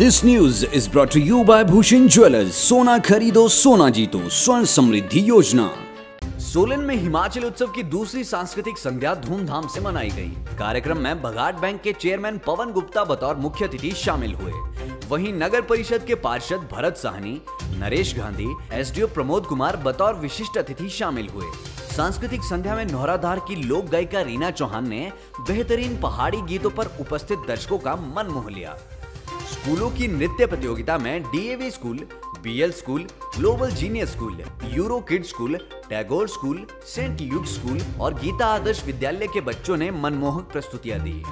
This news is brought to you by Bhushan Jewelers. सोना खरीदो सोना जीतो स्वर्ण समृद्धि योजना सोलन में हिमाचल उत्सव की दूसरी सांस्कृतिक संध्या धूमधाम से मनाई गई। कार्यक्रम में बघाट बैंक के चेयरमैन पवन गुप्ता बतौर मुख्य अतिथि शामिल हुए। वहीं नगर परिषद के पार्षद भरत साहनी, नरेश गांधी, एसडीओ प्रमोद कुमार बतौर विशिष्ट अतिथि शामिल हुए। सांस्कृतिक संध्या में नौराधार की लोक गायिका रीना चौहान ने बेहतरीन पहाड़ी गीतों पर उपस्थित दर्शकों का मन मोह लिया। स्कूलों की नृत्य प्रतियोगिता में DAV school BL school global genius school euro kid school Tagore school saint Luke school और गीता आदर्श विद्यालय के बच्चों ने मनमोहक प्रस्तुतियाँ दी।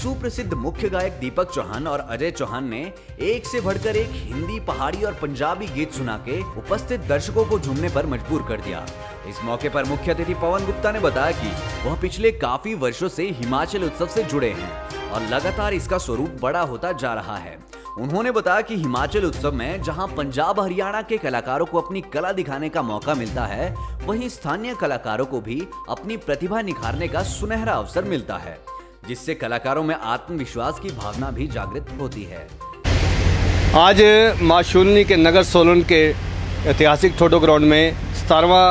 सुप्रसिद्ध मुख्य गायक दीपक चौहान और अजय चौहान ने एक से बढ़कर एक हिंदी, पहाड़ी और पंजाबी गीत सुना के उपस्थित दर्शकों को झूमने पर मजबूर कर दिया। इस मौके पर मुख्य अतिथि पवन गुप्ता ने बताया कि वह पिछले काफ़ी वर्षों से हिमाचल उत्सव से जुड़े हैं और लगातार इसका स्वरूप बड़ा होता जा रहा है। उन्होंने बताया कि हिमाचल उत्सव में जहाँ पंजाब हरियाणा के कलाकारों को अपनी कला दिखाने का मौका मिलता है, वहीं स्थानीय कलाकारों को भी अपनी प्रतिभा निखारने का सुनहरा अवसर मिलता है, जिससे कलाकारों में आत्मविश्वास की भावना भी जागृत होती है। आज माँ शून्य के नगर सोलन के ऐतिहासिक ठोडो ग्राउंड में सतारवा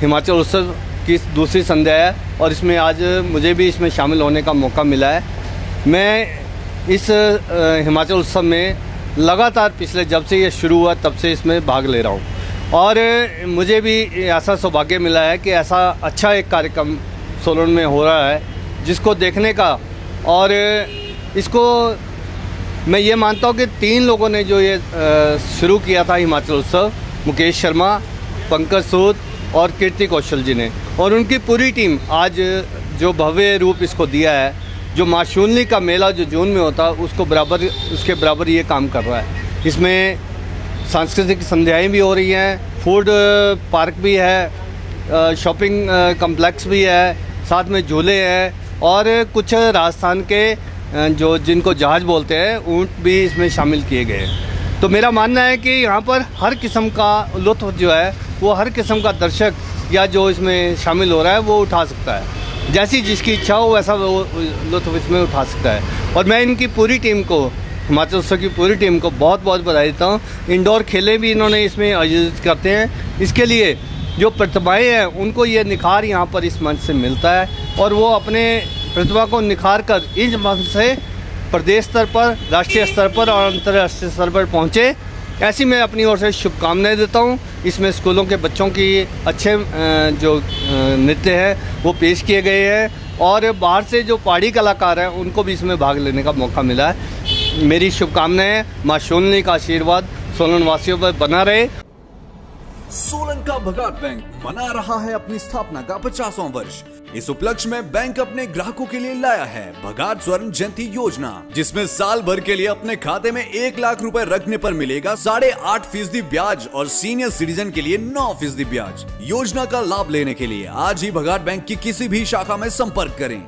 हिमाचल उत्सव की दूसरी संध्या है और इसमें आज मुझे भी इसमें शामिल होने का मौका मिला है। मैं इस हिमाचल उत्सव में लगातार पिछले जब से ये शुरू हुआ, तब से इसमें भाग ले रहा हूँ। और मुझे भी ऐसा सौभाग्य मिला है कि ऐसा अच्छा एक कार्यक्रम सोलन में हो रहा है, जिसको देखने का और इसको मैं ये मानता हूँ कि तीन लोगों ने जो ये शुरू किया था हिमाचल उत्सव, मुकेश शर्मा, पंकज सूद और कीर्ति कौशल जी ने। और उनकी पूरी टीम आज जो भव्य रूप इसको दिया है जो माशूलनी का मेला जो जून में होता है, उसको बराबर, उसके बराबर ये काम कर रहा है। इसमें सांस्कृतिक संध्याएँ भी हो रही हैं फ़ूड पार्क भी है शॉपिंग कम्प्लेक्स भी है, साथ में झूले हैं, और कुछ राजस्थान के जो जिनको जहाज़ बोलते हैं, ऊँट भी इसमें शामिल किए गए हैं। तो मेरा मानना है कि यहाँ पर हर किस्म का लुत्फ जो है, वो हर किस्म का दर्शक या जो इसमें शामिल हो रहा है, वो उठा सकता है। जैसी जिसकी इच्छा हो, वैसा वो लुत्फ इसमें उठा सकता है। और मैं इनकी पूरी टीम को, हिमाचल उत्सव की पूरी टीम को बहुत बहुत बधाई देता हूँ। इंडोर खेले भी इन्होंने इसमें आयोजित करते हैं। इसके लिए जो प्रतिभाएँ हैं, उनको ये निखार यहाँ पर इस मंच से मिलता है। और वो अपने प्रतिभा को निखार कर इस मंच से प्रदेश स्तर पर, राष्ट्रीय स्तर पर और अंतर्राष्ट्रीय स्तर पर पहुँचे। ऐसी मैं अपनी ओर से शुभकामनाएँ देता हूँ। इसमें स्कूलों के बच्चों की अच्छे जो नृत्य है, वो पेश किए गए हैं और बाहर से जो पहाड़ी कलाकार हैं, उनको भी इसमें भाग लेने का मौका मिला है। मेरी शुभकामनाएँ माँ शोलनी का आशीर्वाद सोलन वासियों पर बना रहे। सोलन का भगात बैंक मना रहा है अपनी स्थापना का पचासवां वर्ष। इस उपलक्ष्य में बैंक अपने ग्राहकों के लिए लाया है भगात स्वर्ण जयंती योजना, जिसमें साल भर के लिए अपने खाते में एक लाख रुपए रखने पर मिलेगा साढ़े आठ फ़ीसदी ब्याज और सीनियर सिटीजन के लिए नौ फ़ीसदी ब्याज। योजना का लाभ लेने के लिए आज ही भगात बैंक की किसी भी शाखा में संपर्क करें।